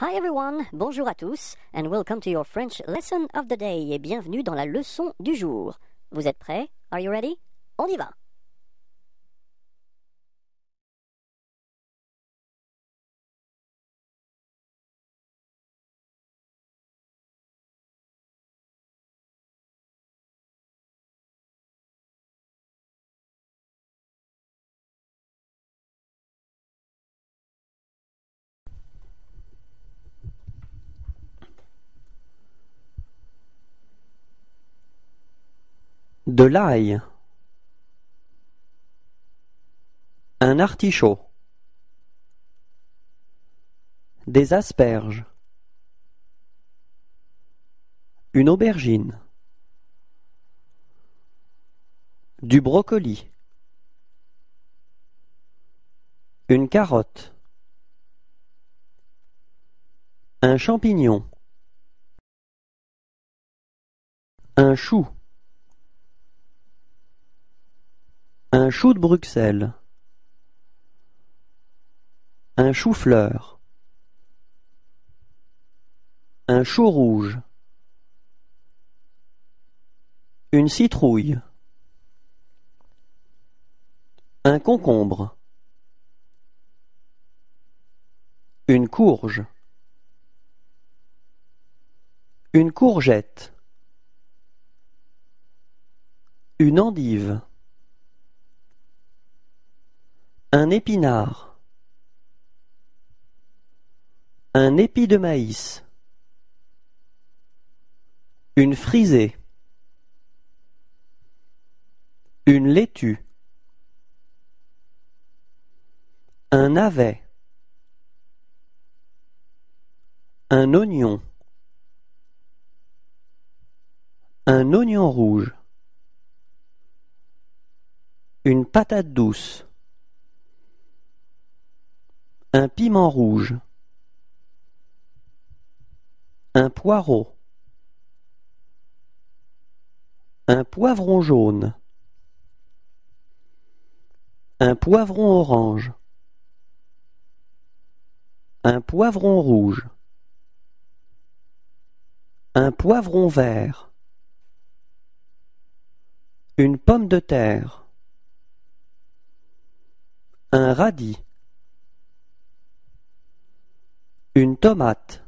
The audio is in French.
Hi everyone, bonjour à tous, and welcome to your French lesson of the day, et bienvenue dans la leçon du jour. Vous êtes prêts? Are you ready? On y va! De l'ail. Un artichaut. Des asperges. Une aubergine. Du brocoli. Une carotte. Un champignon. Un chou. Un chou de Bruxelles. Un chou-fleur. Un chou rouge. Une citrouille. Un concombre. Une courge. Une courgette. Une endive. Un épinard. Un épi de maïs. Une frisée. Une laitue. Un navet. Un oignon. Un oignon rouge. Une patate douce. Un piment rouge. Un poireau. Un poivron jaune. Un poivron orange. Un poivron rouge. Un poivron vert. Une pomme de terre. Un radis. Une tomate.